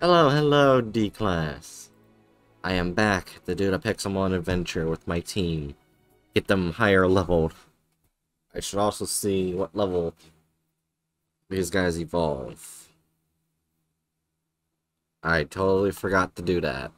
Hello, hello, D-Class. I am back to do the Pixelmon adventure with my team. Get them higher leveled. I should also see what level these guys evolve. I totally forgot to do that.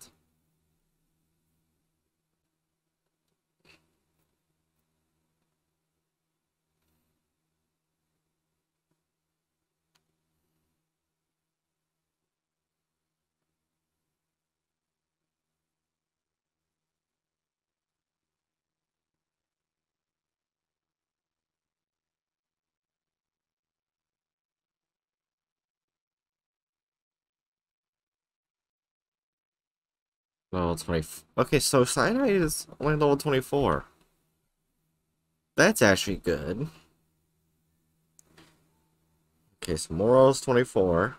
Level 20. Okay, so Cyanide is only level 24. That's actually good. Okay, so Moro's 24.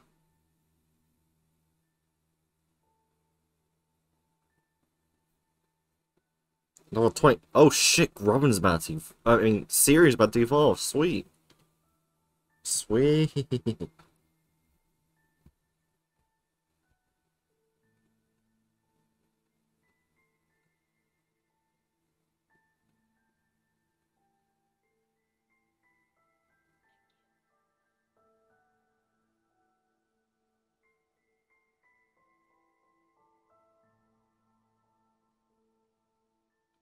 Level 20. Oh shit, Robin's about to. I mean, Siri's about to evolve. Sweet. Sweet.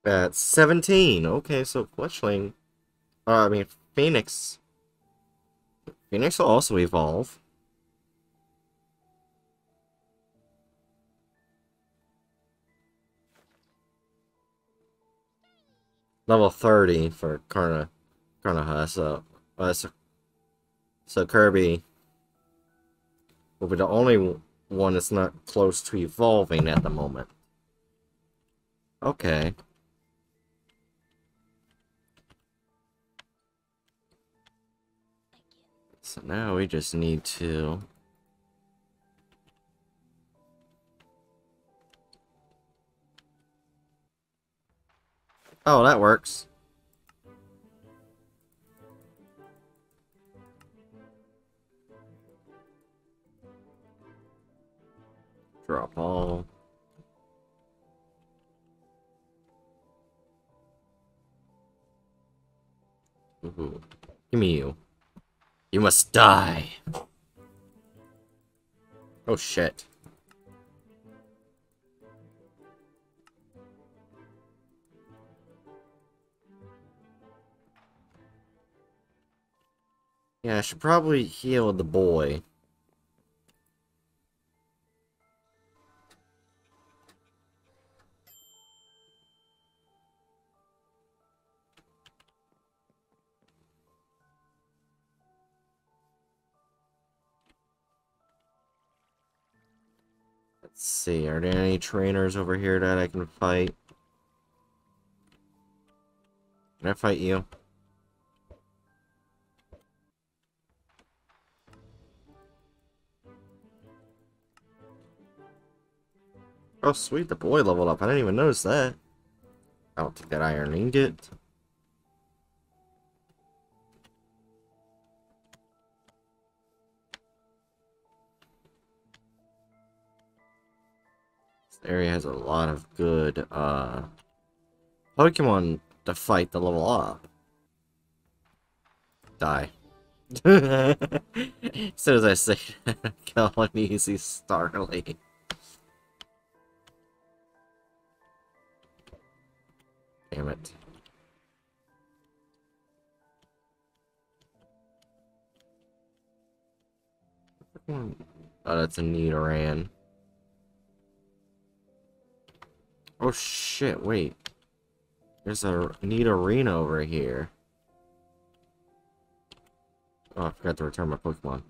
At 17. Okay, so Fletchling. Uh, I mean, Phoenix. Phoenix will also evolve. Level 30 for Karna. Karnaha, so, uh, so. So Kirby will be the only one that's not close to evolving at the moment. Okay. So now we just need to... Oh, that works. Drop all. Ooh. Give me you. You must die. Oh shit. Yeah, I should probably heal the boy. See, are there any trainers over here that I can fight? Can I fight you? Oh sweet, the boy leveled up. I didn't even notice that. I'll take that iron ingot. Area has a lot of good uh Pokemon to fight the level up. Die. as soon as I say kill an easy Starly. Damn it. Oh, that's a Nidoran. Oh shit, wait. There's a neat arena over here. Oh, I forgot to return my Pokemon.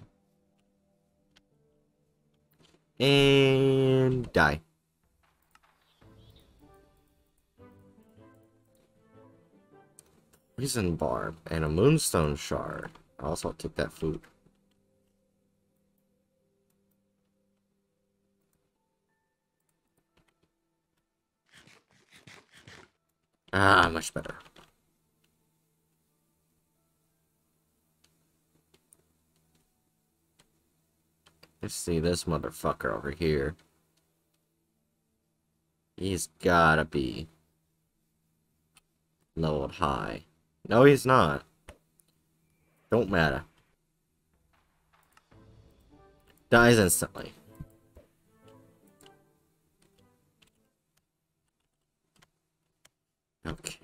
And die. Poison Barb and a Moonstone Shard. Also, I'll take that food. Ah, much better. Let's see this motherfucker over here. He's gotta be leveled high. No, he's not. Don't matter. Dies instantly. Okay.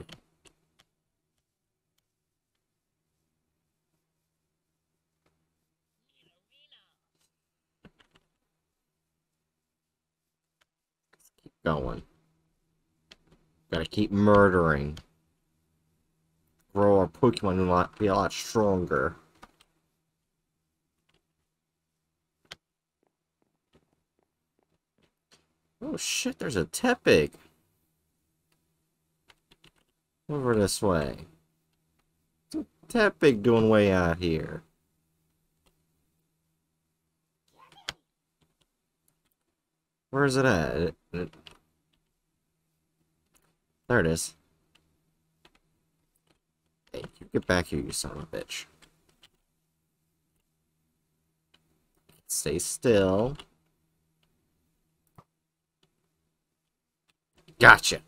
Let's keep going. Gotta keep murdering. Grow our Pokemon a lot, be a lot stronger. Oh shit, there's a Tepig. Over this way. What's a Tepig doing way out here? Where is it at? It, it... There it is. Hey, you get back here, you son of a bitch. Stay still. Gotcha.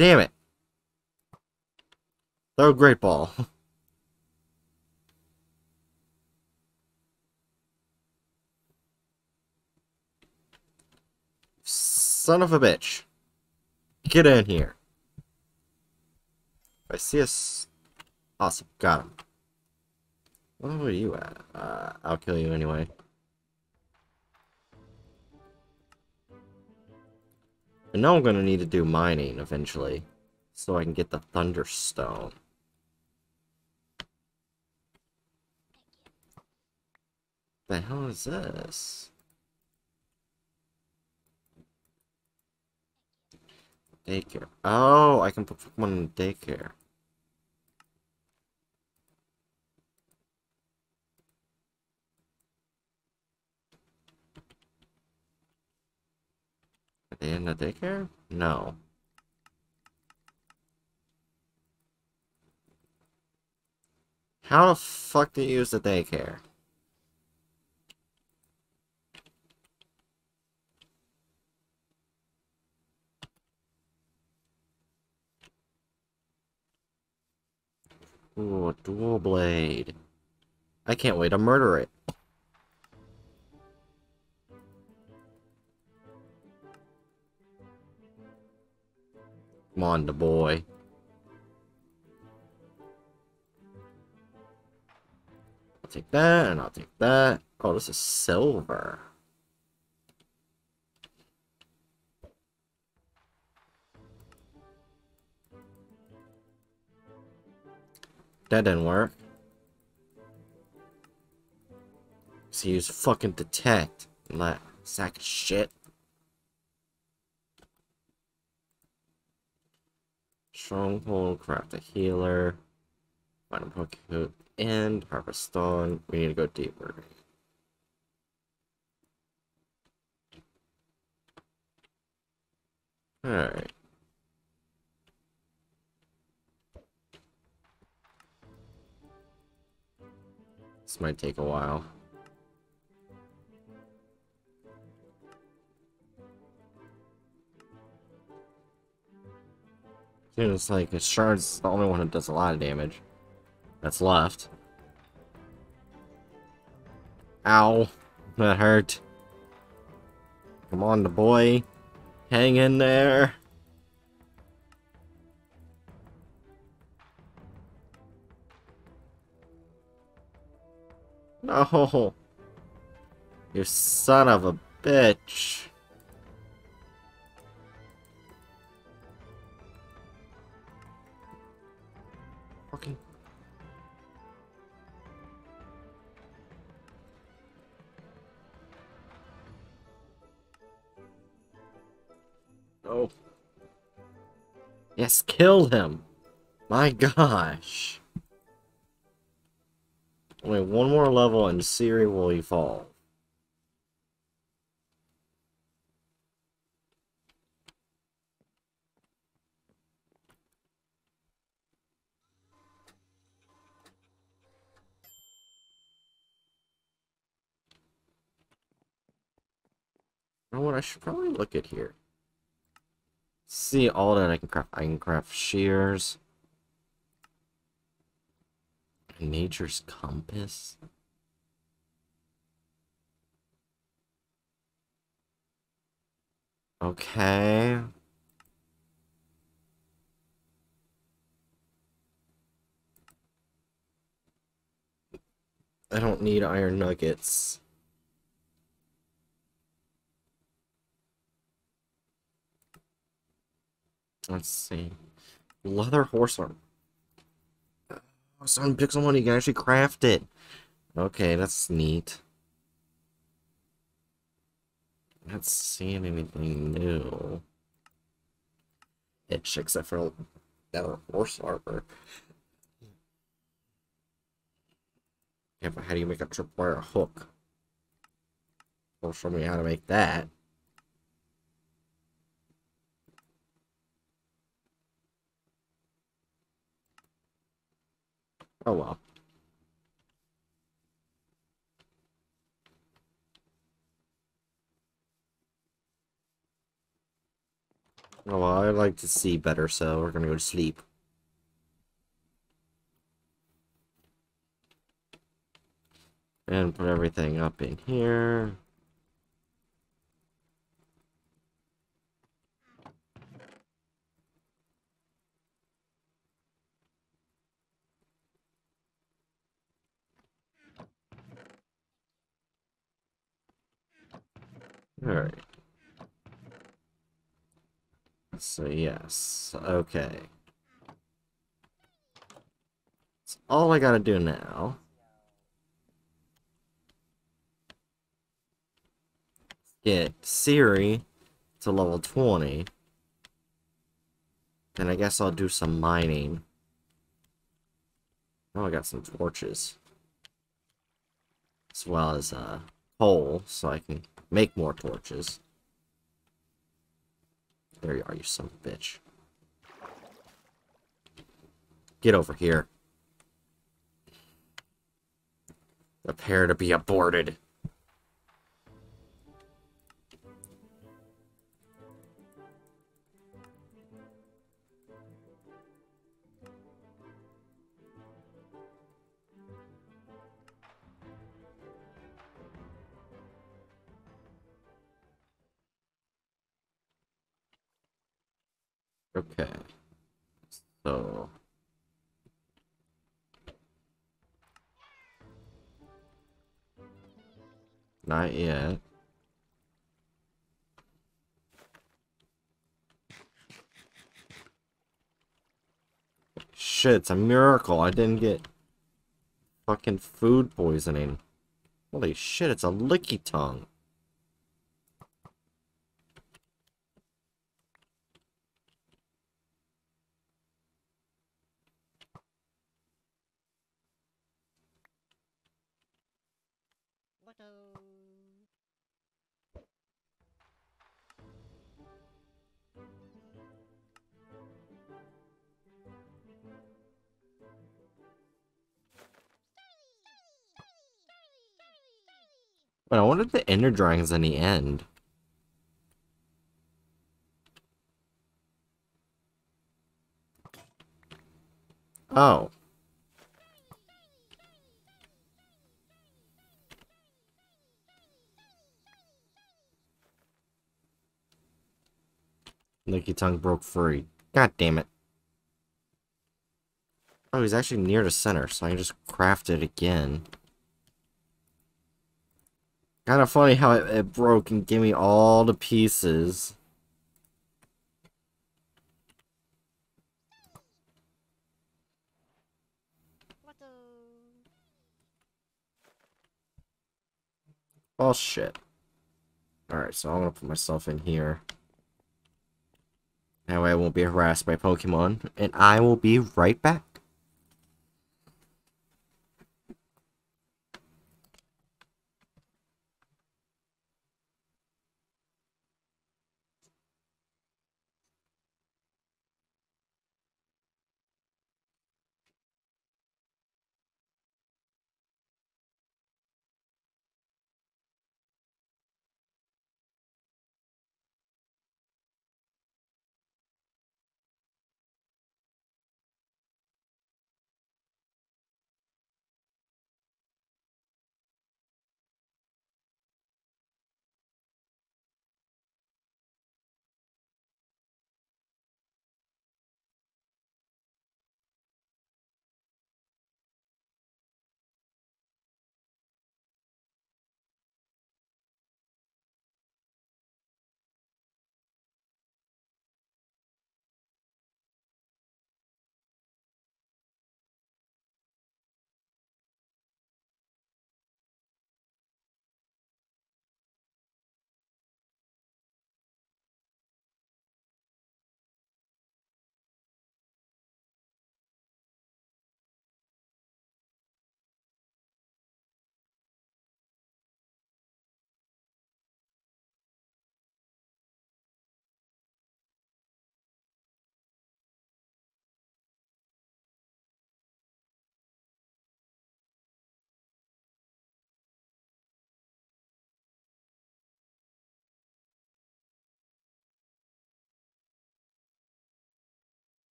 Damn it. Throw a great ball. Son of a bitch. Get in here. I see us. Awesome. Got him. Where are you at? Uh, I'll kill you anyway. I know I'm gonna need to do mining eventually, so I can get the Thunderstone. The hell is this? Daycare. Oh, I can put one in daycare. In the daycare? No. How the fuck do you use the daycare? Ooh, dual blade. I can't wait to murder it. Come on, the boy. I'll take that, and I'll take that. Oh, this is silver. That didn't work. So use fucking detect. That sack of shit. Stronghold, craft a healer, find a Pokemon, and Harvest Stone. We need to go deeper. Alright. This might take a while. Seems like a shard's the only one that does a lot of damage. That's left. Ow. That hurt. Come on, the boy. Hang in there. No. You son of a bitch. Oh. Yes, kill him. My gosh. Wait, one more level and Siri will evolve. You know what, I should probably look at here. See all that I can craft. I can craft shears. Nature's compass. Okay. I don't need iron nuggets. Let's see. Leather horse armor. Oh, so Pixelmon, you can actually craft it. Okay, that's neat. Not seeing anything new. Itch, except for leather horse armor. Yeah, but how do you make a tripwire hook? Well, show me how to make that. Oh well. Oh well, I like to see better, so we're gonna go to sleep. And put everything up in here. Alright. So, yes. Okay. That's all I gotta do now. Get Siri to level 20. And I guess I'll do some mining. Oh, I got some torches. As well as, uh, coal, so I can make more torches. There you are, you son of a bitch. Get over here. Prepare to be aborted. Okay. So... Not yet. Shit, it's a miracle. I didn't get fucking food poisoning. Holy shit, it's a Lickitung. But I wonder if the Ender Dragon's in the end. Oh. Lickitung broke free. God damn it. Oh, he's actually near the center, so I can just craft it again. Kind of funny how it, it broke and gave me all the pieces. Oh shit. Alright, so I'm gonna put myself in here. That way I won't be harassed by Pokemon. And I will be right back.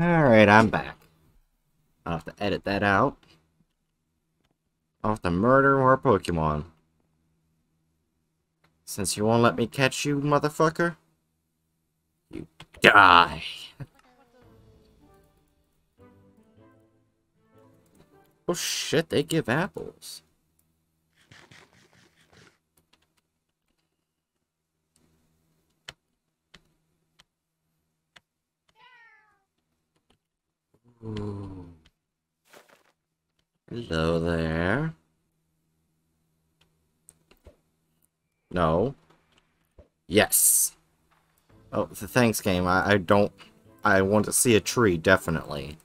Alright, I'm back. I'll have to edit that out. I'll have to murder more Pokemon. Since you won't let me catch you, motherfucker. You die. oh shit, they give apples. Ooh. Hello there. No. Yes. Oh, the thanks game. I, I don't... I want to see a tree, definitely.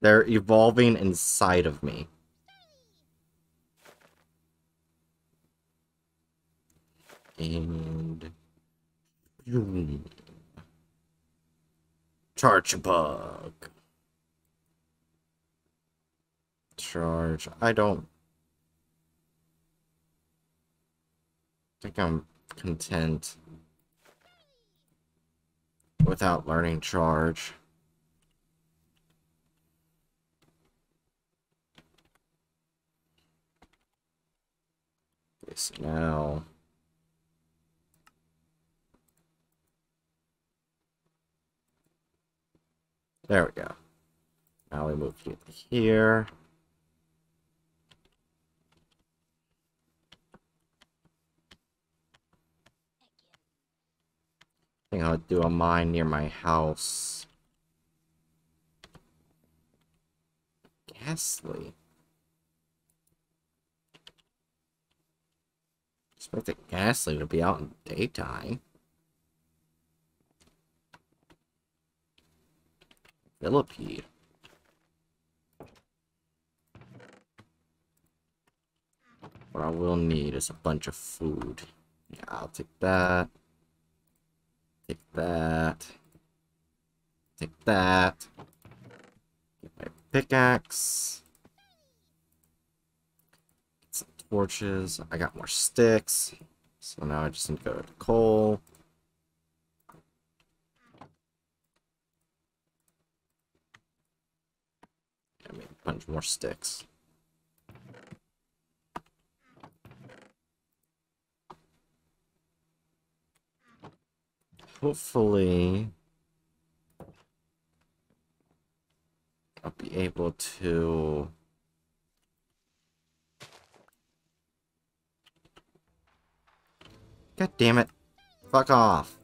They're evolving inside of me. And... Charge a bug. Charge. I don't think I'm content without learning charge. So now There we go. Now we move you here. I think I'll do a mine near my house. Gastly. I expect Expected Gastly to be out in daytime. Millipede. What I will need is a bunch of food. Yeah, I'll take that. Take that. Take that. Get my pickaxe. Get some torches. I got more sticks. So now I just need to go to coal. A bunch more sticks. Hopefully, I'll be able to God damn it. Fuck off.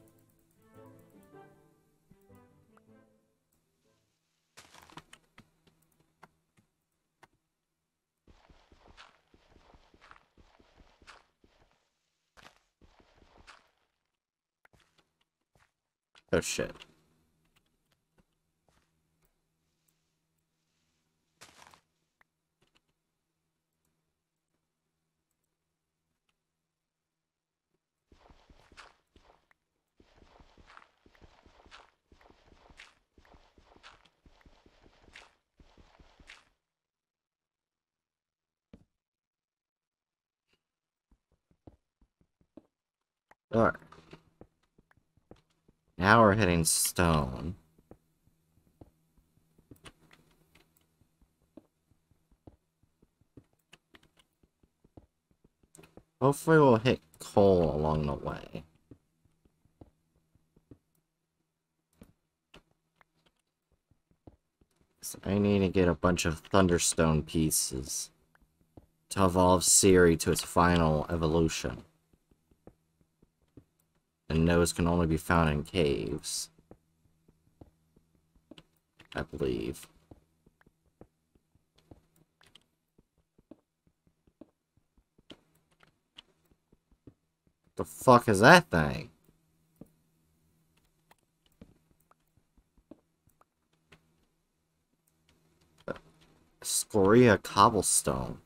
Oh shit. Alright. Now we're hitting stone. Hopefully we'll hit coal along the way. So I need to get a bunch of Thunderstone pieces to evolve Siri to its final evolution and those can only be found in caves. I believe. The fuck is that thing? Scoria cobblestone.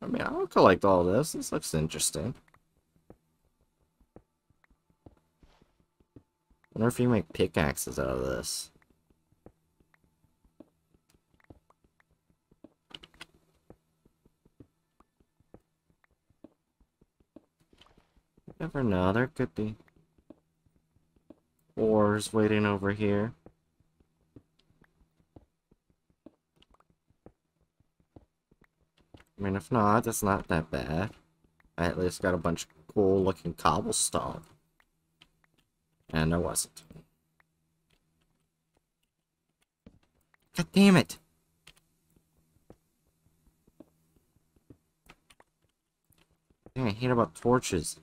I mean, I'll collect all this. This looks interesting. wonder if you make pickaxes out of this. Never know, there could be ores waiting over here. I mean, if not, it's not that bad. I at least got a bunch of cool looking cobblestone. And I wasn't. God damn it! I hate about torches.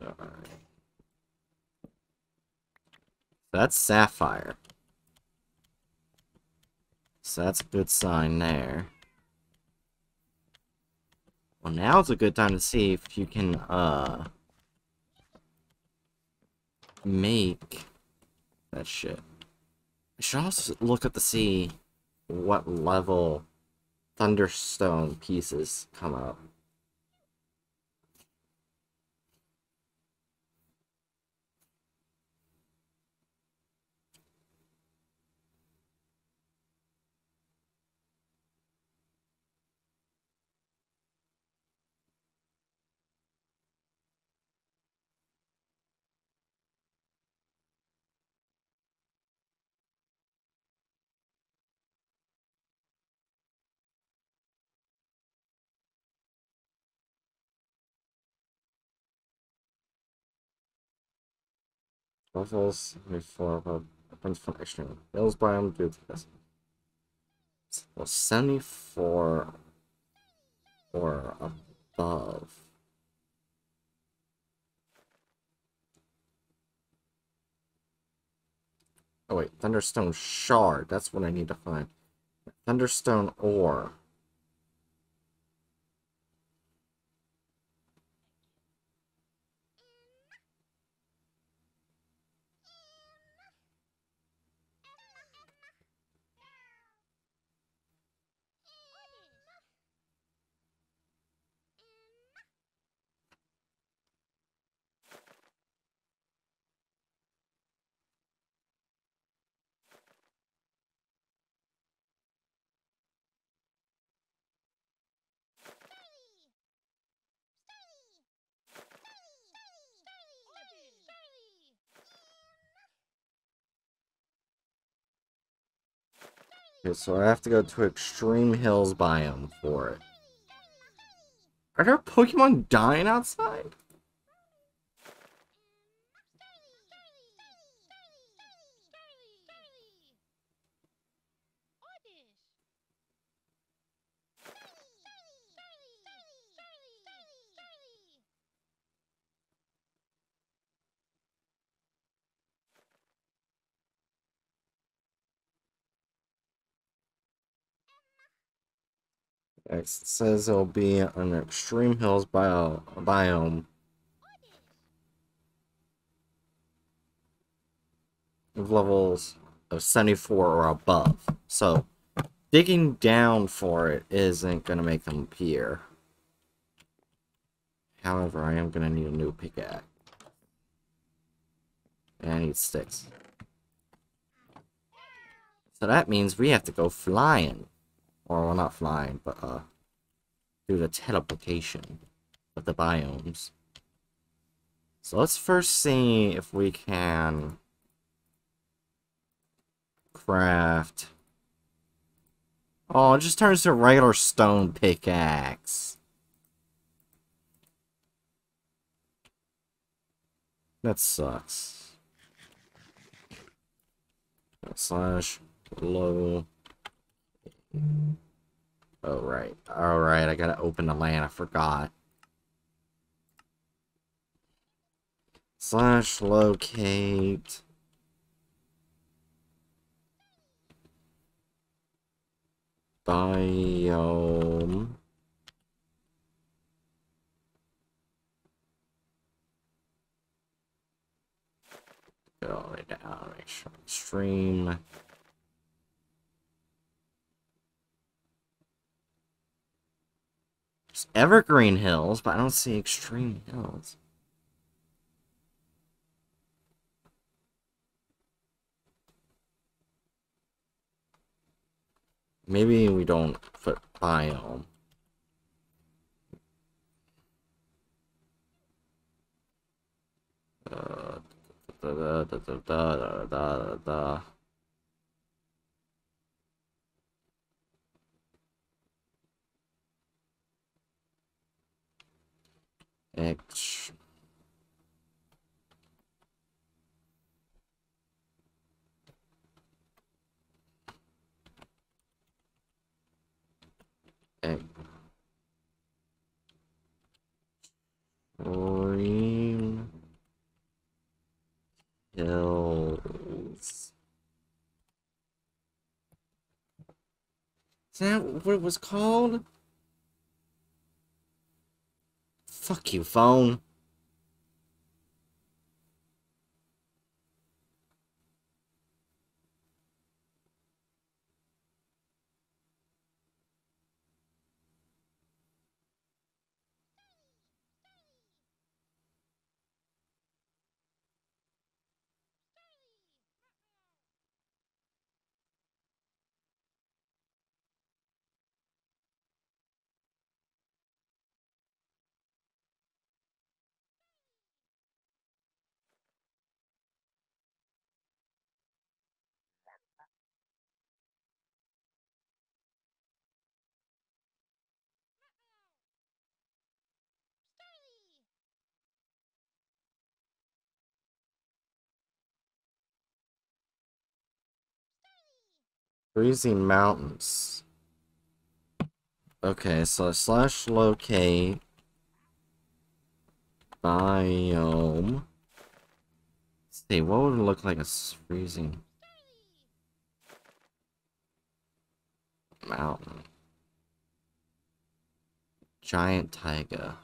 Alright. That's sapphire. So that's a good sign there. Well, now's a good time to see if you can, uh... Make... That shit. I should also look up to see what level Thunderstone pieces come up. Levels before weapons from extreme hills biome due to this. Well, 74 or above. Oh wait, Thunderstone Shard. That's what I need to find. Thunderstone Ore. Okay, so I have to go to Extreme Hills biome for it. Are there Pokemon dying outside? It says it'll be an Extreme Hills bio biome. Of levels of 74 or above. So, digging down for it isn't going to make them appear. However, I am going to need a new pickaxe. And I need sticks. So that means we have to go flying. Or, well, not flying, but, uh, do the teleportation of the biomes. So let's first see if we can craft... Oh, it just turns to regular stone pickaxe. That sucks. Slash low Oh, right. Alright, I gotta open the land. I forgot. Slash locate. Biome. Go all the way down, make sure stream. There's Evergreen Hills, but I don't see Extreme Hills. Maybe we don't put biome. Uh, da, da, da, da, da, da, da, da. X. X. Green Hills. Is that what it was called? Fuck you, phone. Freezing mountains. Okay, so slash locate biome. Let's see, what would it look like a freezing mountain? Giant taiga.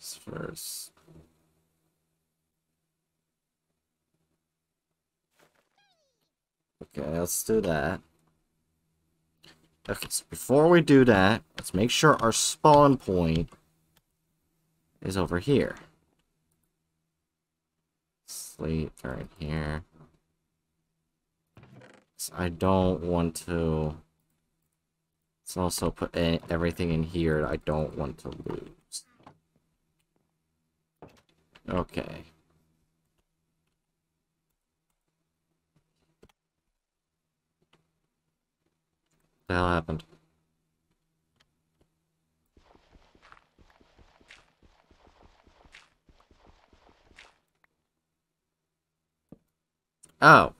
First. Okay, let's do that. Okay, so before we do that, let's make sure our spawn point is over here. Sleep right here. So I don't want to... Let's also put everything in here I don't want to lose. Okay. The hell happened? Oh.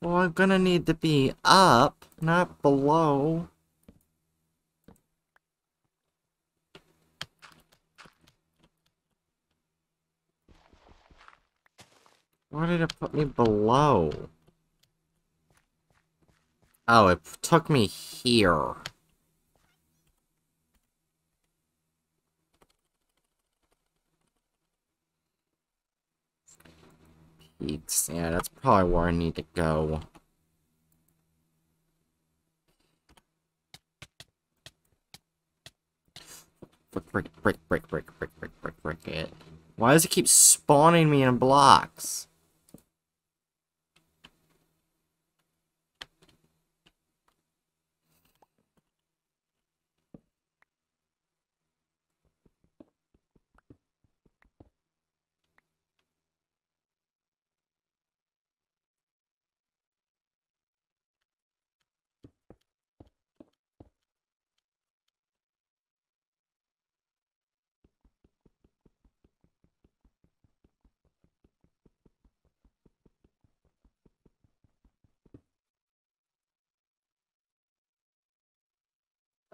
Well, I'm gonna need to be up, not below. Why did it put me below? Oh, it took me here. Peaks. Yeah, that's probably where I need to go. Brick, brick, brick, brick, brick, brick, brick, brick, brick it. Why does it keep spawning me in blocks?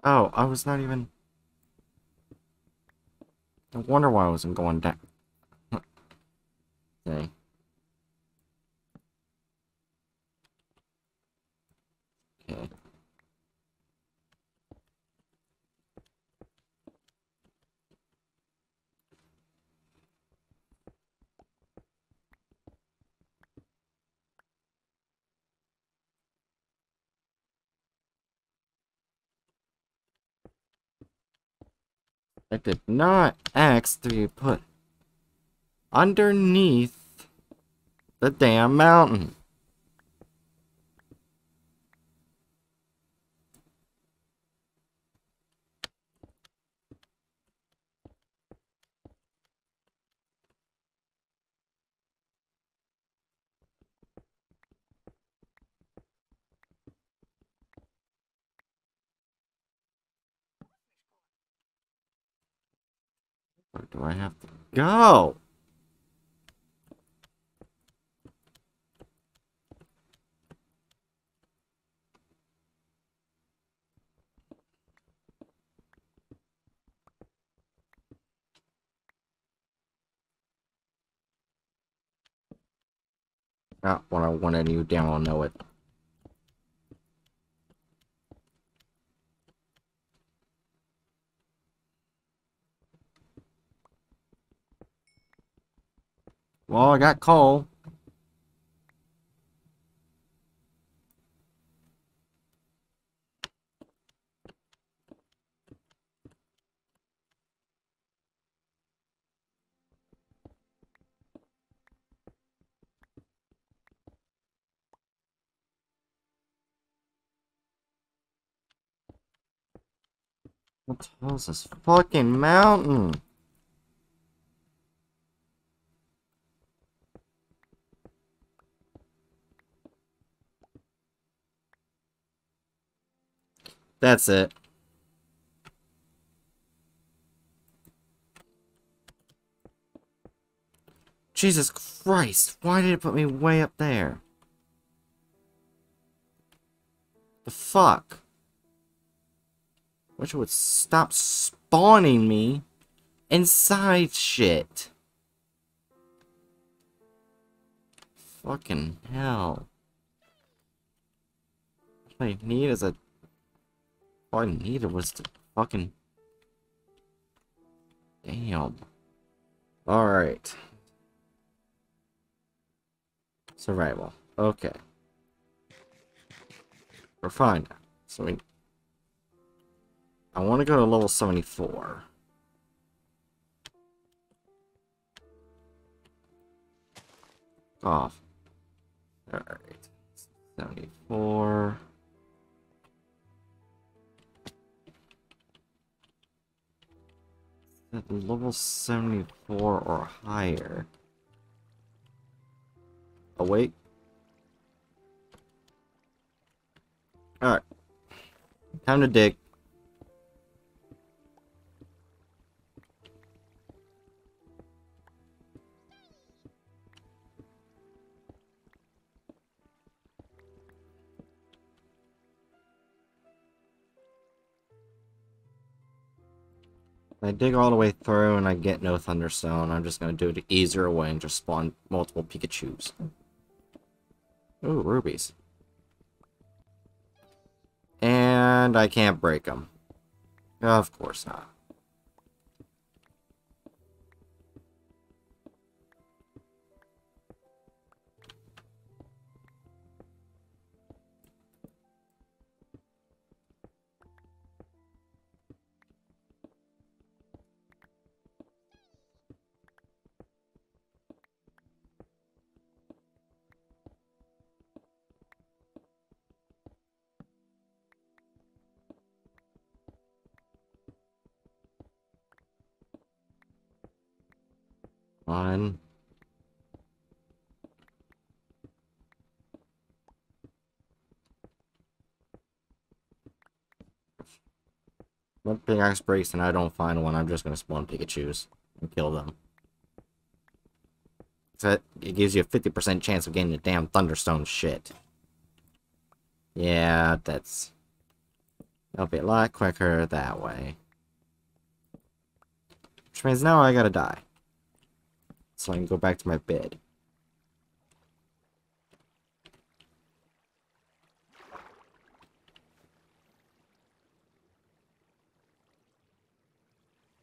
Oh, I was not even... I wonder why I wasn't going down. okay. I did not ask to put underneath the damn mountain. Do I have to go? Not what I wanted you down, know it. Well, I got coal. What the hell is this fucking mountain? That's it. Jesus Christ, why did it put me way up there? The fuck? Wish it would stop spawning me inside shit. Fucking hell. All I need is a... All I needed was to fucking... Damn. Alright. Survival. Okay. We're fine now. So we I want to go to level 74. Off. Alright. 74. At level 74 or higher. Oh, wait. Alright. Time to dig. I dig all the way through and I get no Thunderstone, I'm just going to do it easier way and just spawn multiple Pikachus. Ooh, rubies. And I can't break them. Of course not. On. One pickaxe breaks and I don't find one, I'm just gonna spawn Pikachus and kill them. So it gives you a 50% chance of getting the damn Thunderstone shit. Yeah, that's... That'll be a lot quicker that way. Which means now I gotta die so I can go back to my bed.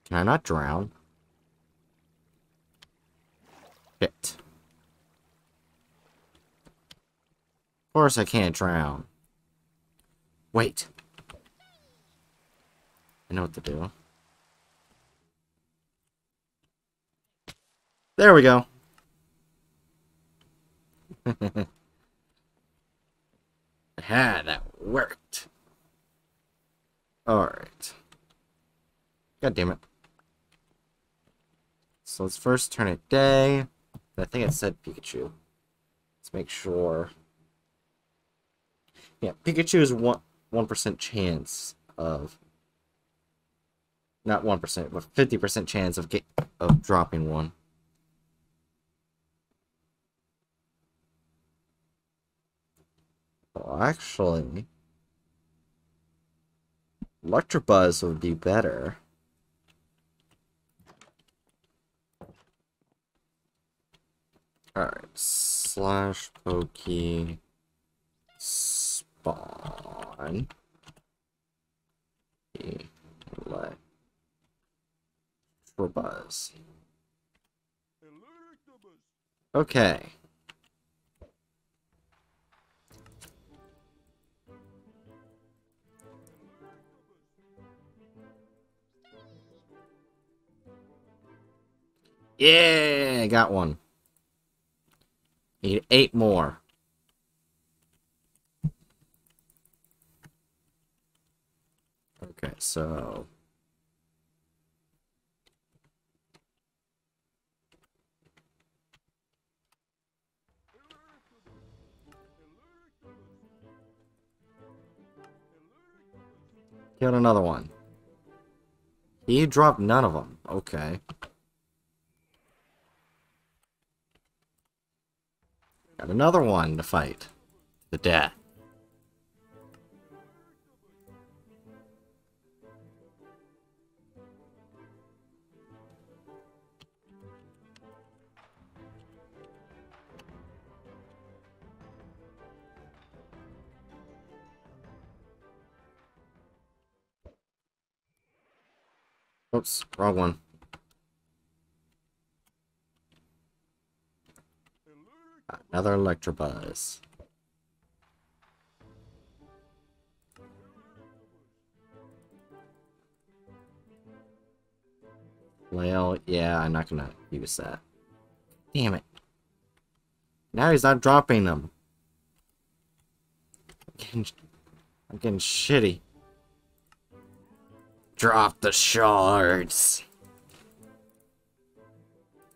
Can I not drown? Shit. Of course I can't drown. Wait. I know what to do. There we go. ha, that worked. Alright. God damn it. So let's first turn it day. I think it said Pikachu. Let's make sure. Yeah, Pikachu is one one percent chance of not one percent, but fifty percent chance of get of dropping one. Well, actually, Electabuzz would be better. Alright, slash pokey spawn. Electabuzz. Okay. Yeah, got one. Need eight more. Okay, so... Got another one. He dropped none of them. Okay. Got another one to fight. The death. Oops, wrong one. Another Electabuzz. Well, yeah, I'm not gonna use that. Damn it. Now he's not dropping them. I'm getting, I'm getting shitty. Drop the shards.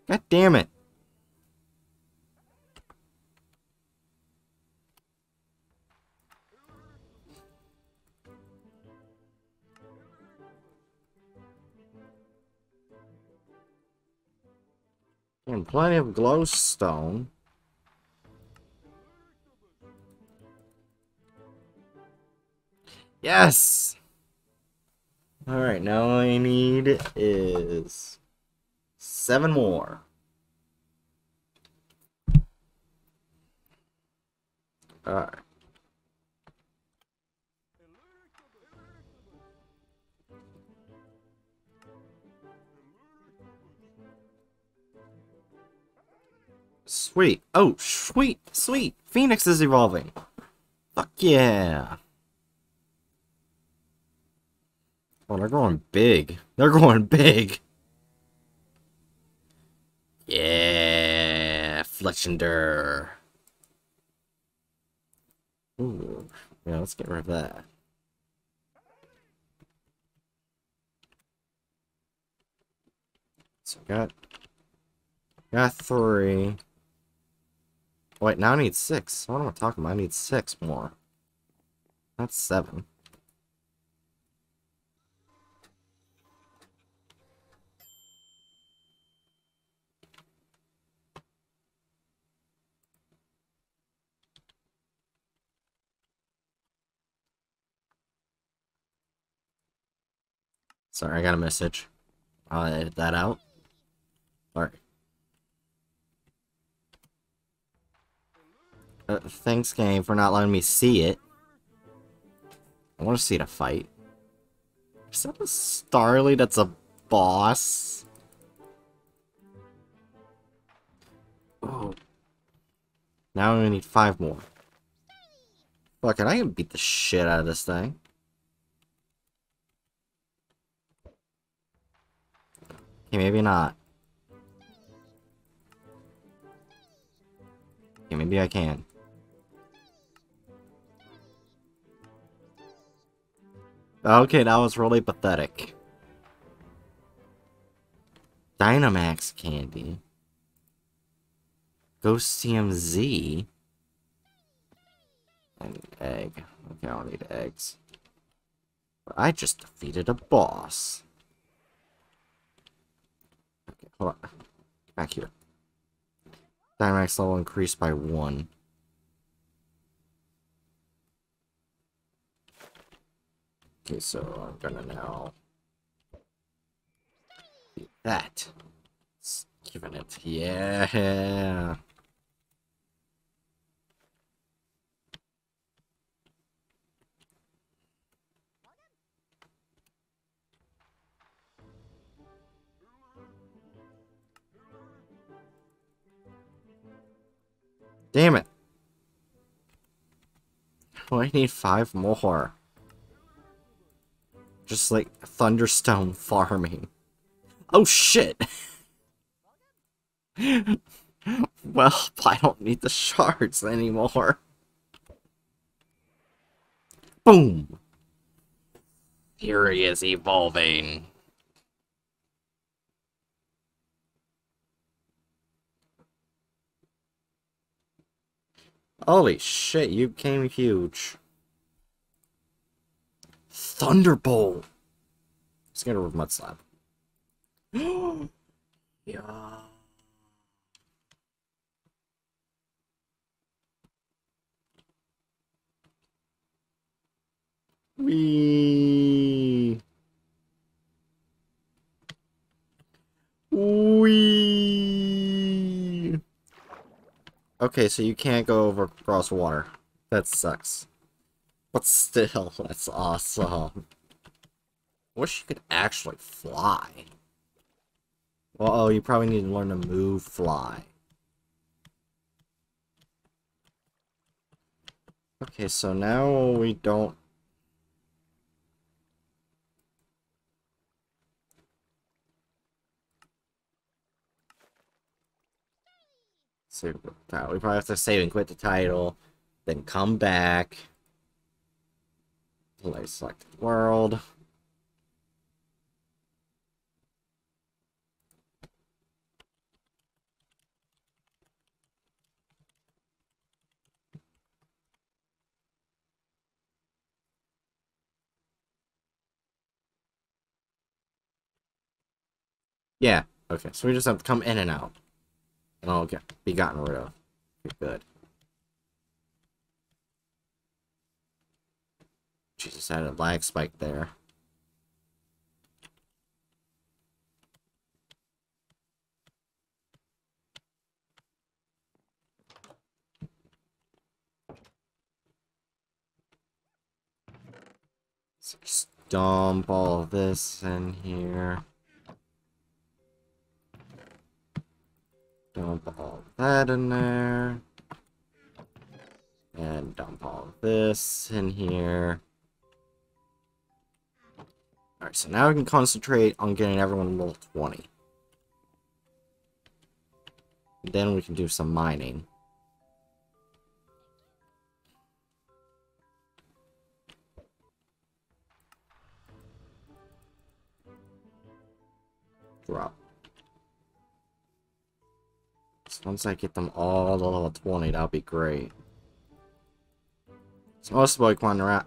God damn it. And plenty of glowstone. Yes! Alright, now all I need is seven more. Alright. Sweet. Oh, sweet, sweet. Phoenix is evolving. Fuck yeah. Oh, they're going big. They're going big. Yeah, Fletchinder. Ooh, yeah, let's get rid of that. So got got three. Wait, now I need six. What am I talking about? I need six more. That's seven. Sorry, I got a message. I'll edit that out. Alright. Uh, thanks, game, for not letting me see it. I want to see the fight. Is that a Starly that's a boss? Oh. Now we need five more. Fuck it, I can beat the shit out of this thing. Okay, maybe not. maybe I can. Okay, that was really pathetic. Dynamax candy. Ghost TMZ. And egg. Okay, I don't need eggs. But I just defeated a boss. Okay, hold on. Back here. Dynamax level increased by one. Okay, so I'm gonna now do that. It's giving it, yeah. Damn it. Oh, I need five more. Just like Thunderstone farming. Oh shit! well, I don't need the shards anymore. Boom! Fury is evolving. Holy shit, you came huge. Thunderbolt! Get rid of Mud Slap. yeah. Wee. Wee. Okay, so you can't go over across water. That sucks. But still, that's awesome. Wish you could actually fly. Well, oh, you probably need to learn to move, fly. Okay, so now we don't... Save We probably have to save and quit the title, then come back. Play select world. Yeah. Okay, so we just have to come in and out. And I'll get be gotten rid of. good. Jesus, had a lag spike there. Stomp all this in here. Dump all that in there. And dump all this in here. Alright, so now we can concentrate on getting everyone level 20. Then we can do some mining. Drop. So once I get them all to level 20, that'll be great. So most of Pokemon around,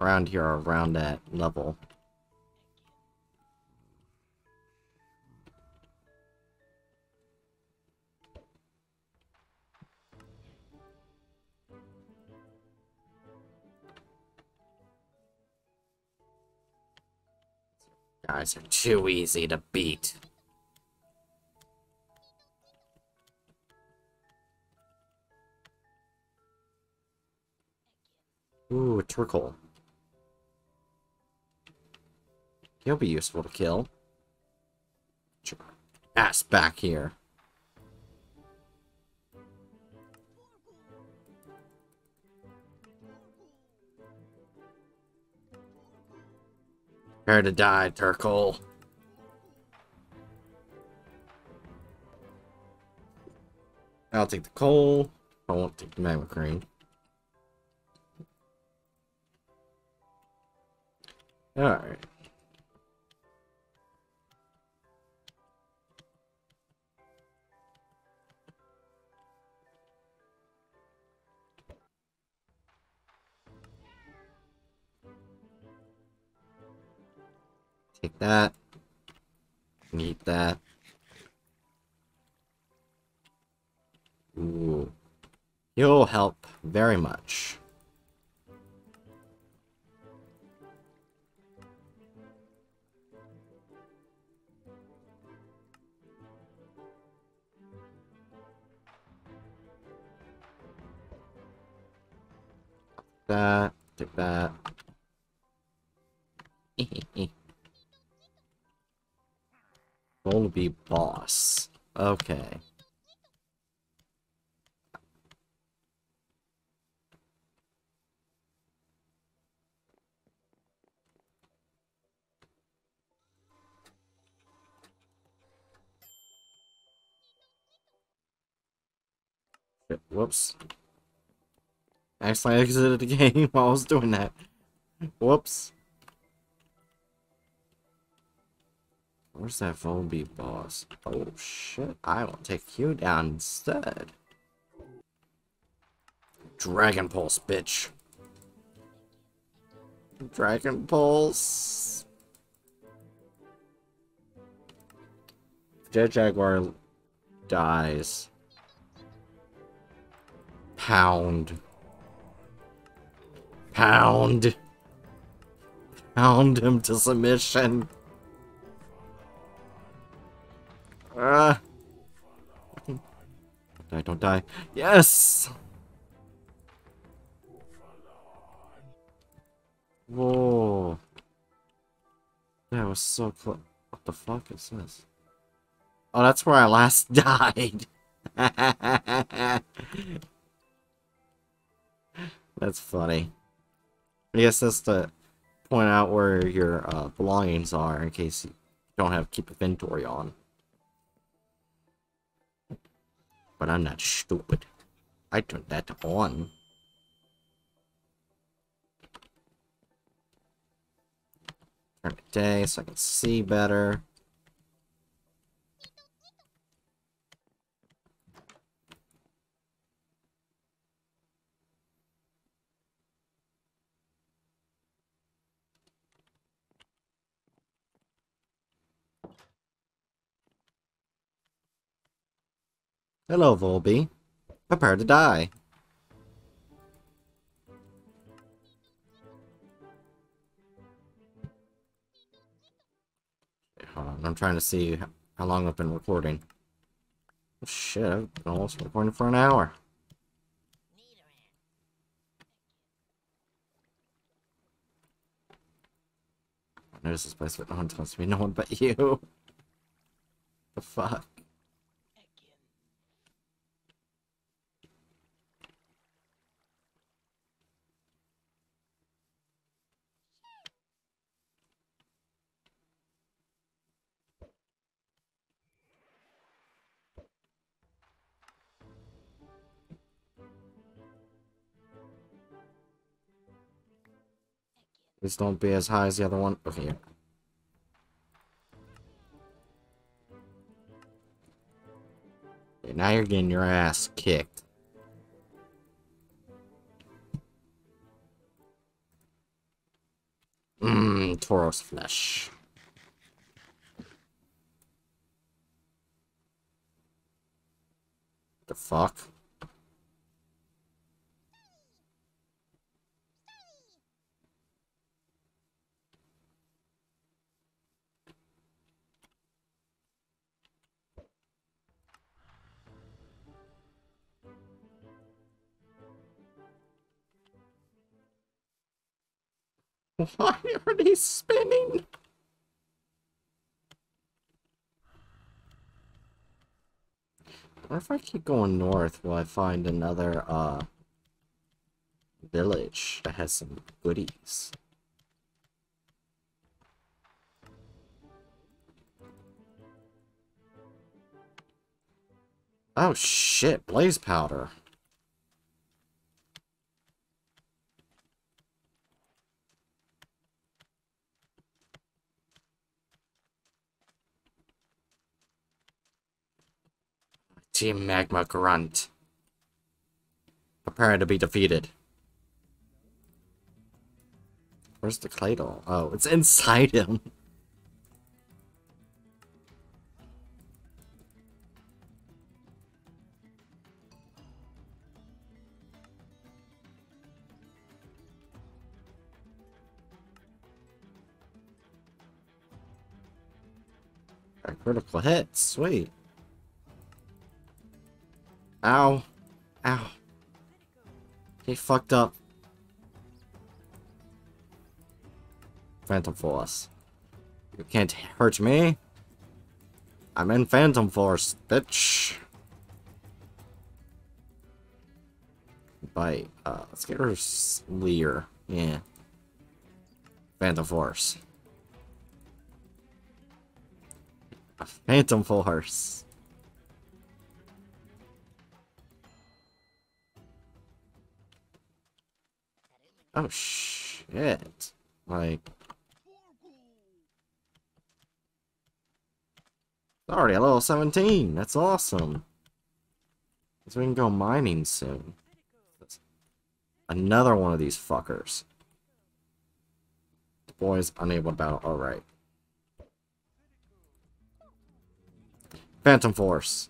around here are around that level. Guys are too easy to beat. Ooh, a Torkoal. He'll be useful to kill. Ass back here. Prepare to die, Torkoal. I'll take the coal. I won't take the magma cream. Alright. Take that. Eat that. Ooh. You'll help very much. That, take that. be boss. Okay. Whoops. I accidentally exited the game while I was doing that. Whoops. Where's that Volbeat boss? Oh shit, I will take you down instead. Dragon Pulse, bitch. Dragon Pulse. Jet Jaguar dies. Pound. Pound. Pound him to submission. Ah. Don't die, don't die. Yes! Whoa. That was so close. What the fuck is this? Oh, that's where I last died. that's funny. I guess that's to point out where your uh, belongings are in case you don't have keep inventory on. But I'm not stupid. I turned that on. Turn it day so I can see better. Hello, Volby. Prepare to die. Hold on, I'm trying to see how long I've been recording. Oh, shit, I've been almost recording for an hour. I notice this place, but no one wants to be no one but you. the fuck? Please don't be as high as the other one. Okay. okay now you're getting your ass kicked. Mmm, Tauros flesh. The fuck? Why are they spinning? If I keep going north will I find another uh village that has some goodies? Oh shit, blaze powder. Team Magma Grunt. Prepare to be defeated. Where's the Claydol? Oh, it's inside him. A critical hit, sweet. Ow. Ow. He fucked up. Phantom Force. You can't hurt me. I'm in Phantom Force, bitch. Bite. Uh, let's get her Leer. Yeah. Phantom Force. Phantom Force. Oh shit. Like Already a level 17. That's awesome. So we can go mining soon. Another one of these fuckers. The boy's unable to battle. Alright. Phantom Force.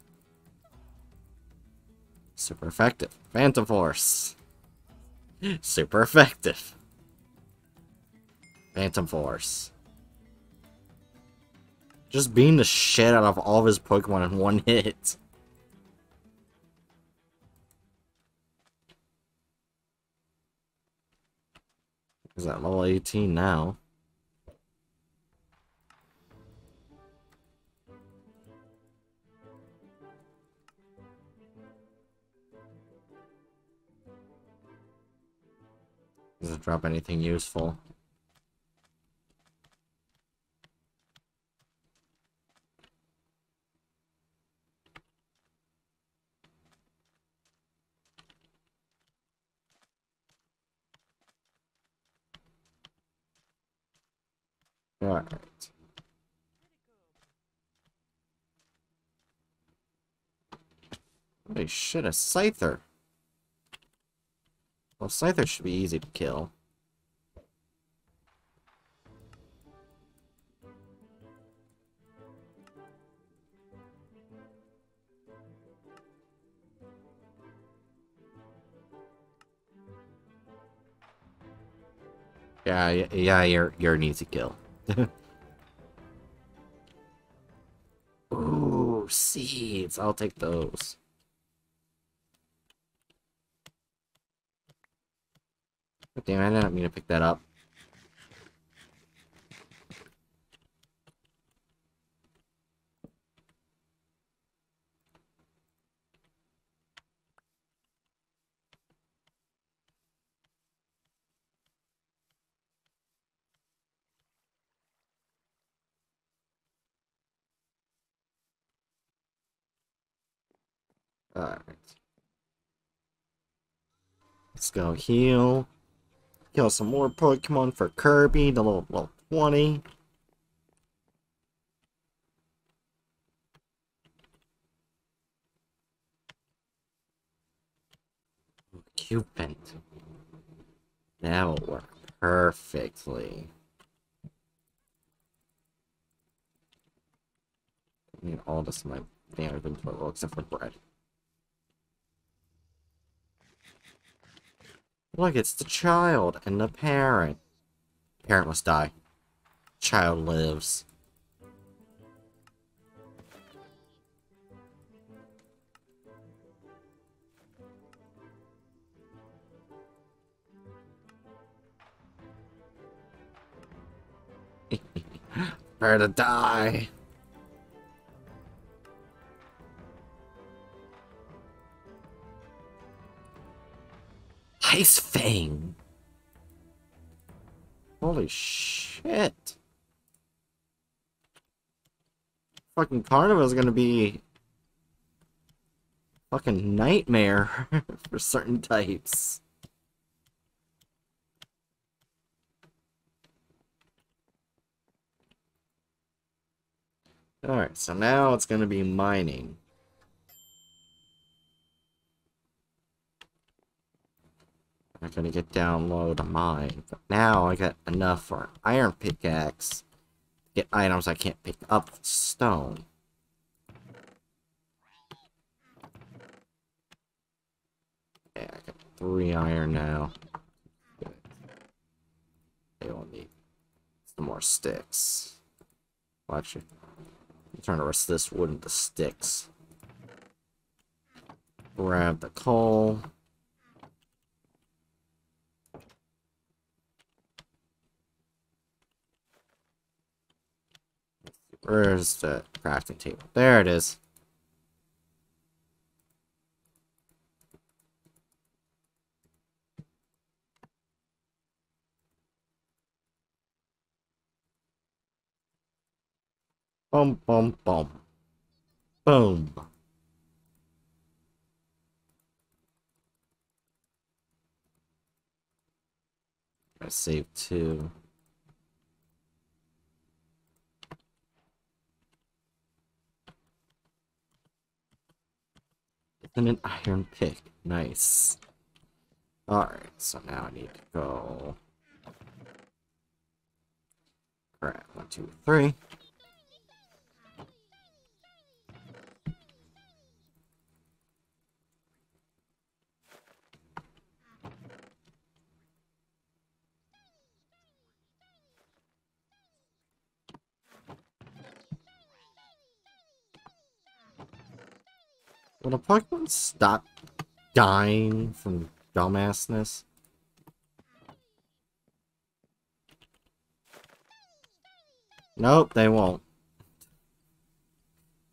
Super effective. Phantom Force. Super effective. Phantom Force. Just beating the shit out of all of his Pokemon in one hit. Is at level 18 now. Doesn't drop anything useful. Alright. Holy shit, a Scyther. Well, Scyther should be easy to kill. Yeah, yeah, you're you're an easy kill. Ooh, seeds. I'll take those. Damn, I didn't mean to pick that up. Alright. Let's go heal. Kill some more Pokemon for Kirby, the little, little 20. Cupid. That will work perfectly. I need all this in my damn inventory, except for bread. Look, it's the child and the parent. Parent must die. Child lives. Prepare to die. Ice Fang. Holy shit. Fucking Carvanha's gonna be fucking nightmare for certain types. Alright, so now it's gonna be mining. I'm gonna get down low to mine. But now I got enough for an iron pickaxe. Get items I can't pick up stone. Yeah, I got three iron now. Good. They will need some more sticks. Watch it. Turn the rest of this wood into sticks. Grab the coal. Where's the crafting table? There it is. Boom, boom, boom. Boom. I save two. And an iron pick. Nice. Alright, so now I need to go. Alright, one, two, three. Pokemon stop dying from dumbassness? Nope, they won't.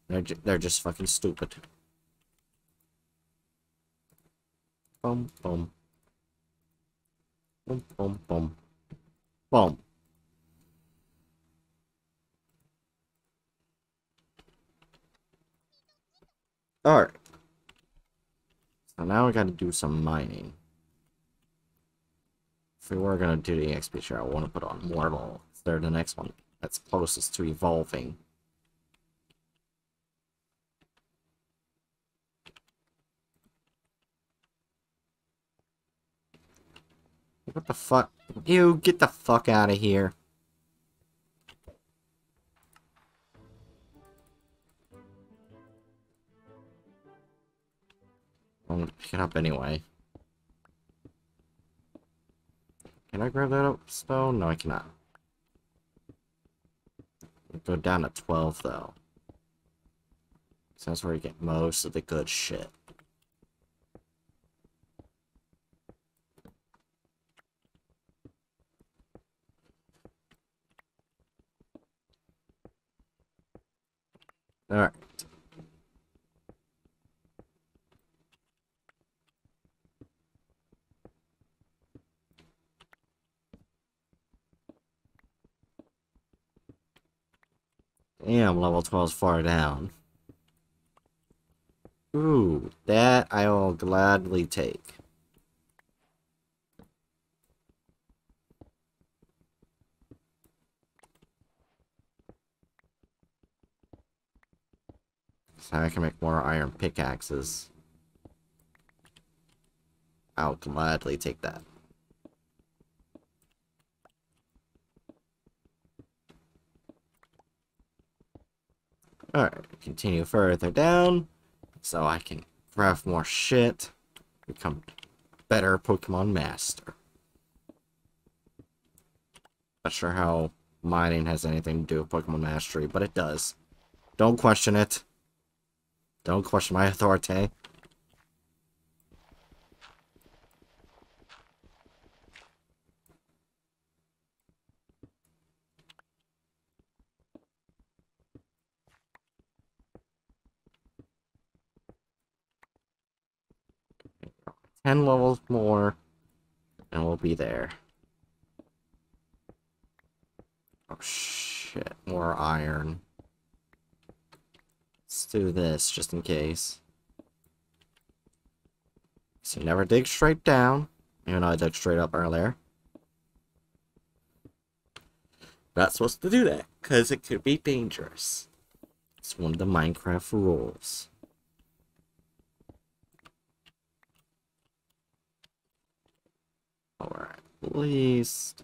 They're, ju they're just fucking stupid. Boom, boom. Boom, boom, boom. Boom. Alright. Now we gotta do some mining. If we were gonna do the XP share, I want to put on Mortal. They're the next one that's closest to evolving. What the fuck? You get the fuck out of here. I'm gonna pick it up anyway. Can I grab that up stone? No, I cannot. Go down to 12, though. So that's where you get most of the good shit. Alright. Damn, level 12 is far down. Ooh, that I will gladly take. So I can make more iron pickaxes. I'll gladly take that. Alright, continue further down. So I can craft more shit. Become better Pokemon Master. Not sure how mining has anything to do with Pokemon Mastery, but it does. Don't question it. Don't question my authority. Ten levels more, and we'll be there. Oh shit, more iron. Let's do this, just in case. So you never dig straight down, even though I dug straight up earlier. Not supposed to do that, because it could be dangerous. It's one of the Minecraft rules. At least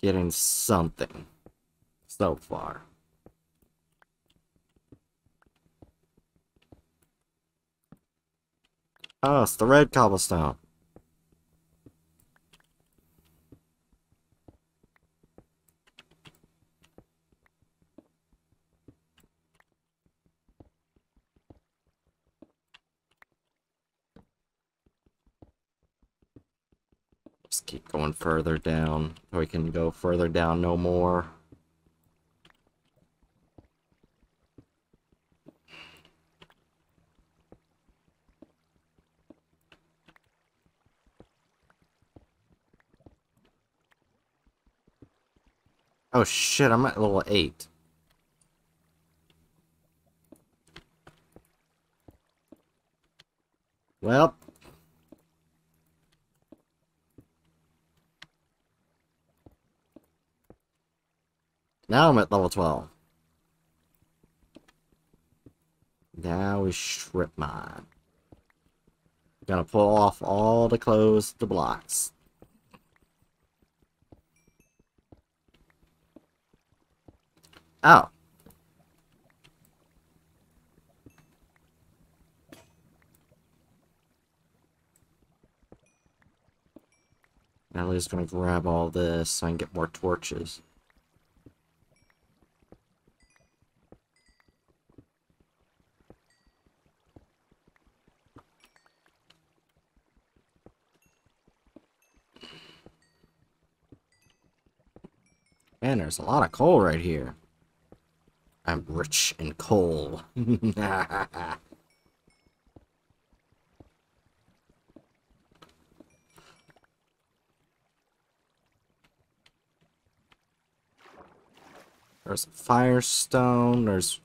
getting something so far. Oh, it's the red cobblestone. Keep going further down. We can go further down no more. Oh shit, I'm at level 8. Well. Now I'm at level 12. Now we strip mine. Gonna pull off all the clothes, the blocks. Oh. Ellie's gonna grab all this so I can get more torches. Man, there's a lot of coal right here. I'm rich in coal. There's firestone, there's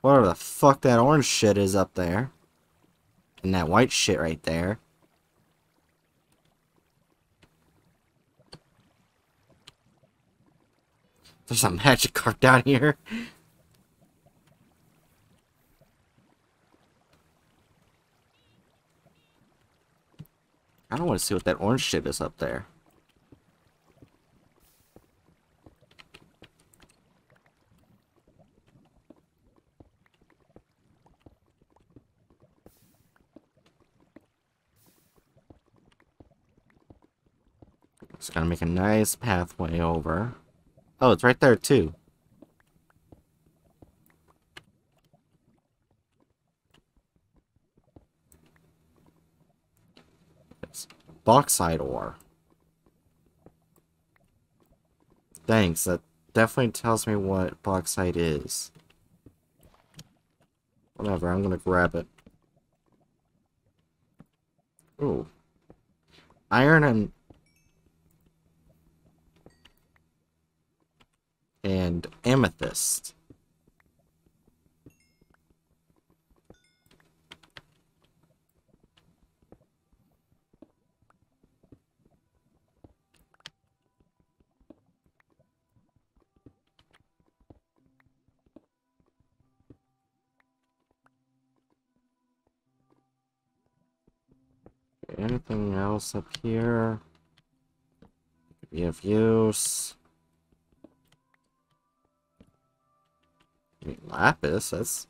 whatever the fuck that orange shit is up there. And that white shit right there. There's a magic card down here. I don't want to see what that orange shit is up there. Just gotta make a nice pathway over. Oh, it's right there too. It's bauxite ore. Thanks, that definitely tells me what bauxite is. Whatever, I'm gonna grab it. Ooh. Iron and and amethyst. Anything else up here? Could Be of use. Lapis, that's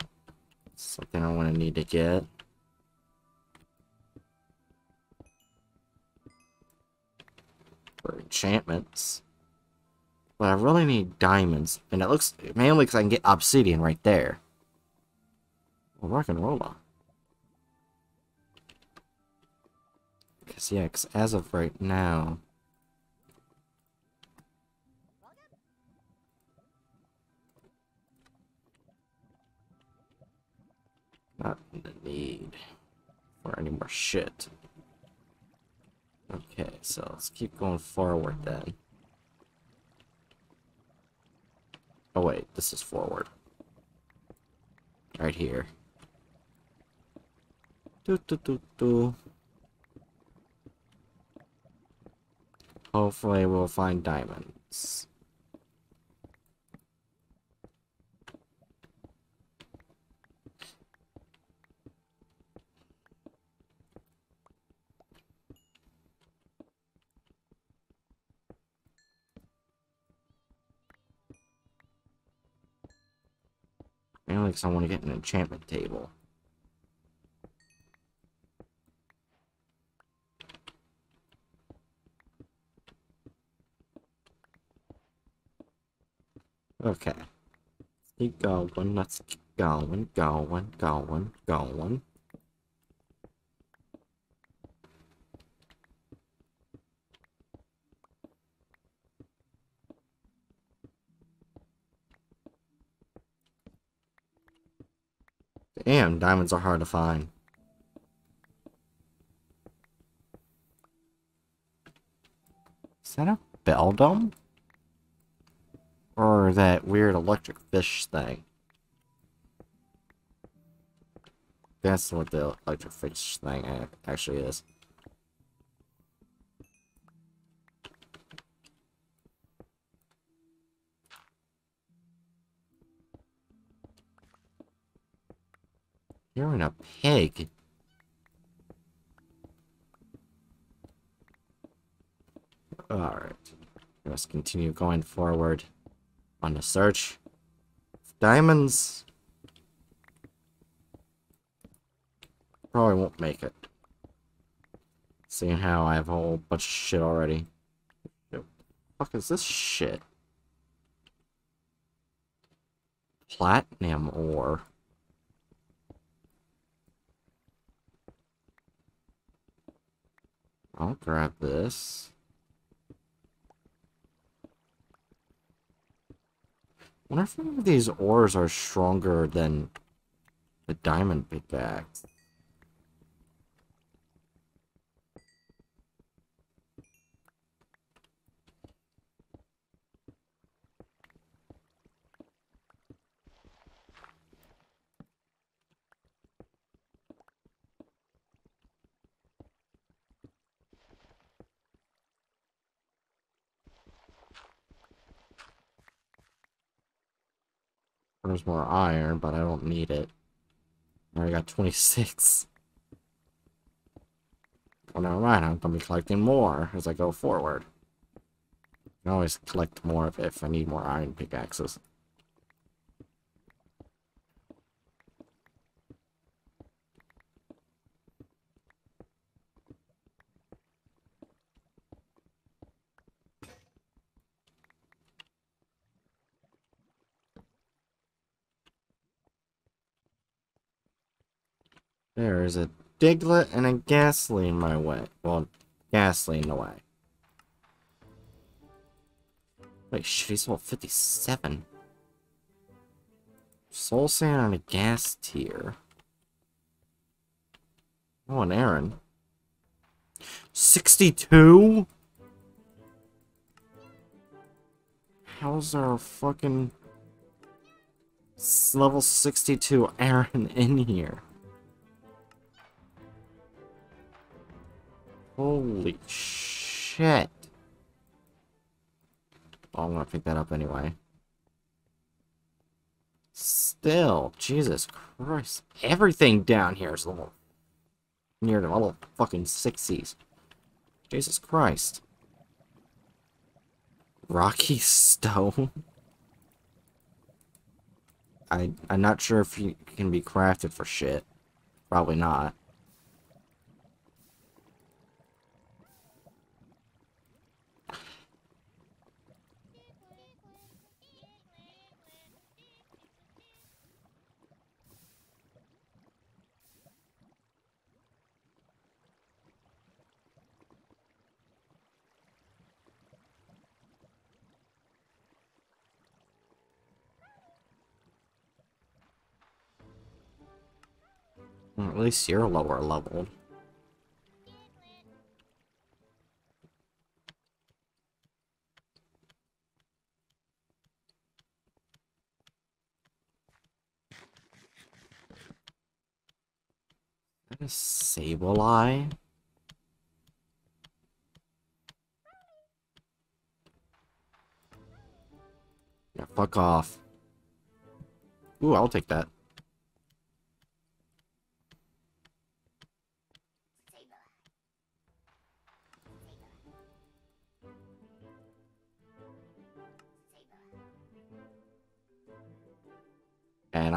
something I want to need to get. For enchantments. But I really need diamonds. And it looks, mainly because I can get obsidian right there. Well, rock and roll Because, yeah, because as of right now, Not the need for any more shit. Okay, so let's keep going forward then. Oh wait, this is forward. Right here. Do do do do. Hopefully we'll find diamonds. Because I want to get an enchantment table. Okay. Let's keep going, let's keep going, going, going, going. Damn, diamonds are hard to find. Is that a Beldum? Or that weird electric fish thing? That's what the electric fish thing actually is. You're in a pig. Alright. Let's continue going forward on the search. Diamonds. Probably won't make it. Seeing how I have a whole bunch of shit already. What fuck is this shit? Platinum ore. I'll grab this. I wonder if any of these ores are stronger than the diamond pickaxe. There's more iron, but I don't need it. I got 26. Well, never mind. I'm going to be collecting more as I go forward. I can always collect more if I need more iron pickaxes. There is a Diglett and a Gastly in my way. Well, Gastly in the way. Wait, shit, he's level 57. Soul Sand on a gas tier. Oh, and Aron. 62? How's our fucking level 62 Aron in here? Holy shit. Oh, I'm gonna pick that up anyway. Still, Jesus Christ. Everything down here is a little near the level fucking 60s. Jesus Christ. Rocky Stone? I, I'm not sure if you can be crafted for shit. Probably not. Well, at least you're lower leveled. Sableye? Yeah, fuck off. Ooh, I'll take that.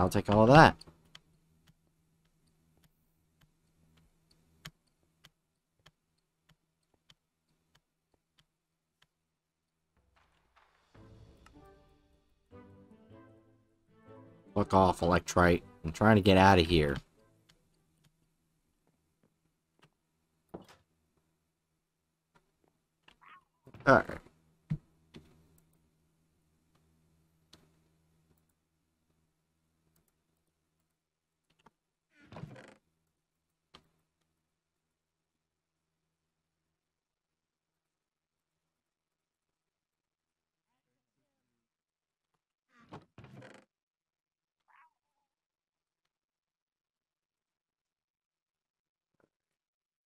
I'll take all that. Fuck off, Electrike. I'm trying to get out of here. Alright.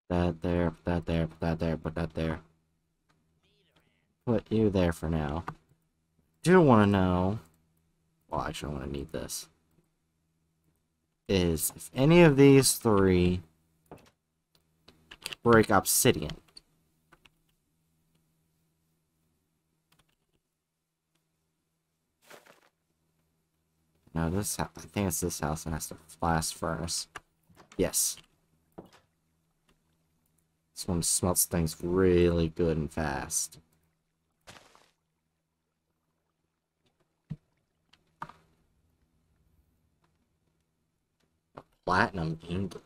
That there, put that there, put that there, put you there for now. Do want to know. Well, actually, I want to need this. Is if any of these three break obsidian. No, this I think it's this house that has the blast furnace. Yes. This one smelts things really good and fast. Platinum ingot.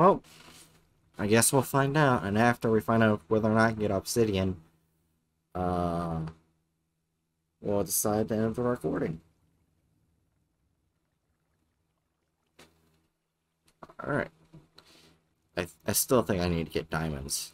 Well, I guess we'll find out. And after we find out whether or not I can get obsidian, uh, we'll decide to end the recording. Alright. I, I still think I need to get diamonds.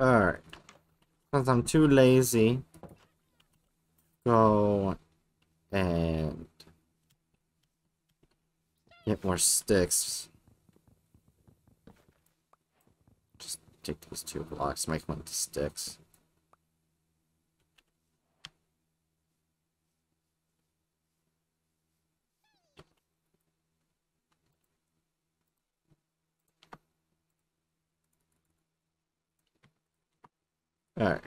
Alright. Since I'm too lazy, go and get more sticks. Just take those two blocks, make them into sticks. Alright.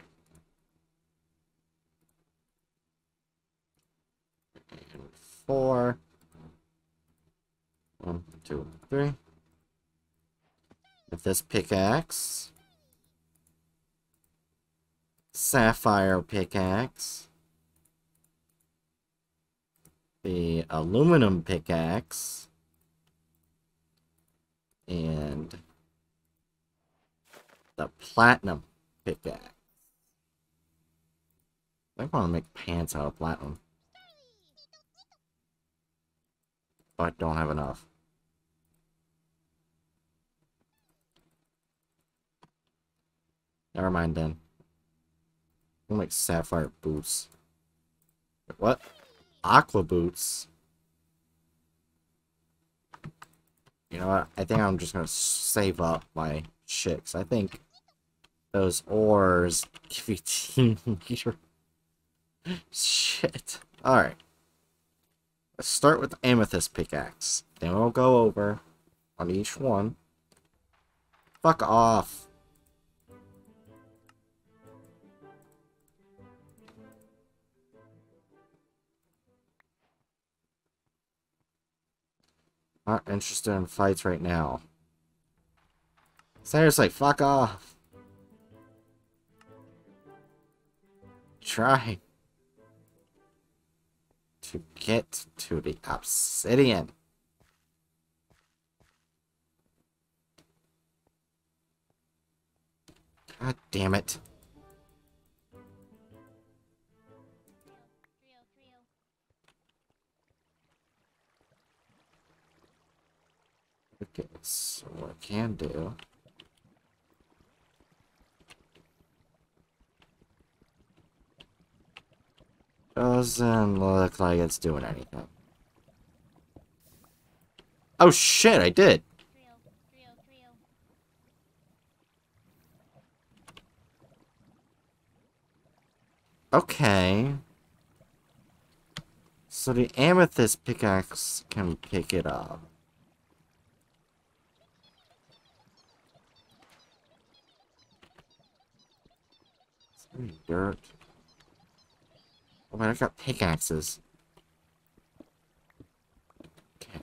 And four. One, two, three. With this pickaxe. Sapphire pickaxe. The aluminum pickaxe. And the platinum pickaxe. I want to make pants out of platinum. But I don't have enough. Never mind then. I'll make sapphire boots. Wait, what? Aqua boots? You know what? I think I'm just gonna save up my cause I think those ores give you Shit. Alright. Let's start with the amethyst pickaxe. Then we'll go over on each one. Fuck off. Not interested in fights right now. Seriously, fuck off. Try to get to the obsidian. God damn it. Okay, so what I can do Doesn't look like it's doing anything. Oh shit, I did! Okay. So the amethyst pickaxe can pick it up. Dirt. Oh man, I got pickaxes. Okay.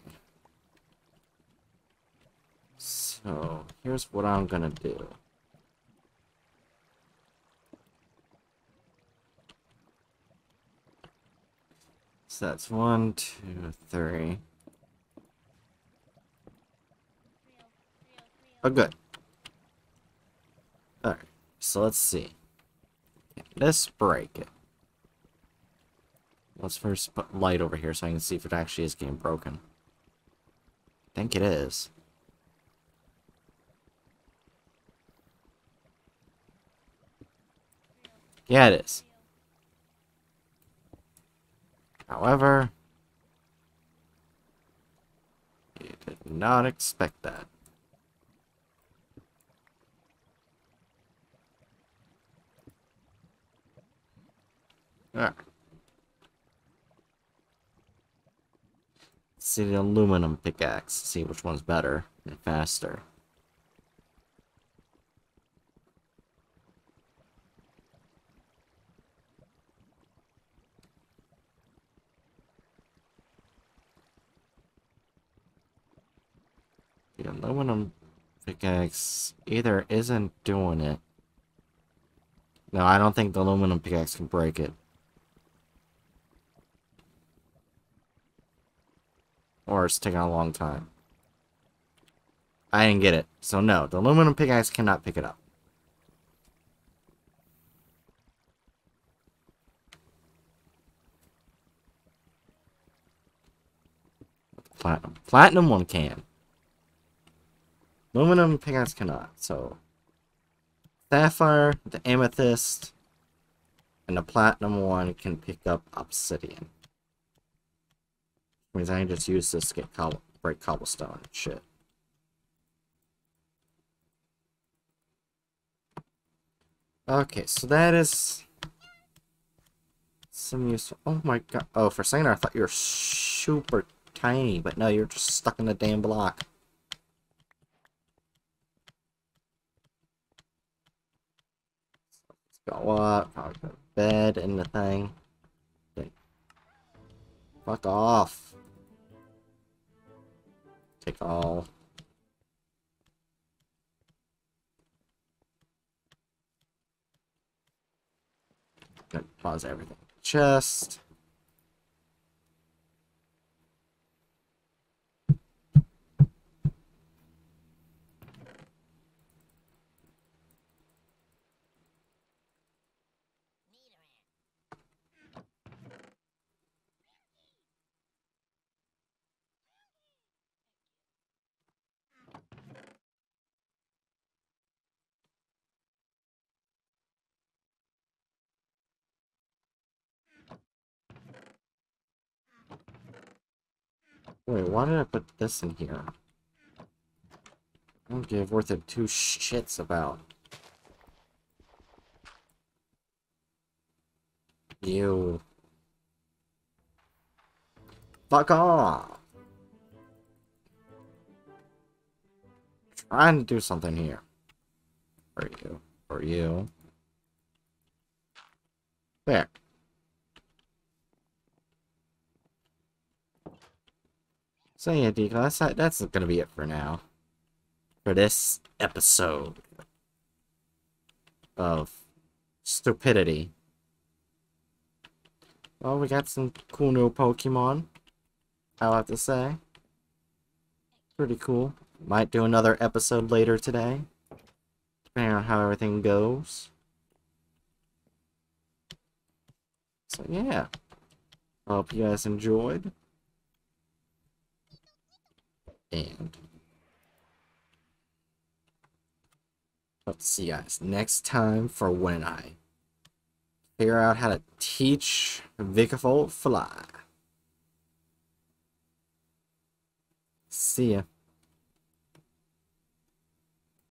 So, here's what I'm gonna do. So that's one, two, three. Oh, good. Alright, so let's see. Let's break it. Let's first put light over here so I can see if it actually is getting broken. I think it is. Yeah, it is. However, you did not expect that. Alright. See the aluminum pickaxe, see which one's better and faster. The aluminum pickaxe either isn't doing it. No, I don't think the aluminum pickaxe can break it. Or it's taking a long time. I didn't get it. So no, the aluminum pickaxe cannot pick it up. Platinum. Platinum one can. Aluminum pickaxe cannot, so... Sapphire, the amethyst, and the platinum one can pick up obsidian. Means I can just use this to get cobble break cobblestone and shit. Okay, so that is some useful. Oh my god! Oh, for a second I thought you were super tiny, but no, you're just stuck in the damn block. Got what? Probably bed in the thing. Fuck off. Take all. Pause everything. Chest. Wait, why did I put this in here? I don't give worth of two shits about. You. Fuck off! Trying to do something here. For you. For you. There. So yeah, that's, that's gonna be it for now. For this episode of stupidity. Well, we got some cool new Pokemon. I'll have to say. Pretty cool. Might do another episode later today. Depending on how everything goes. So yeah. Hope you guys enjoyed. And let's see, you guys. Next time for when I figure out how to teach Vikavolt Fly. See ya.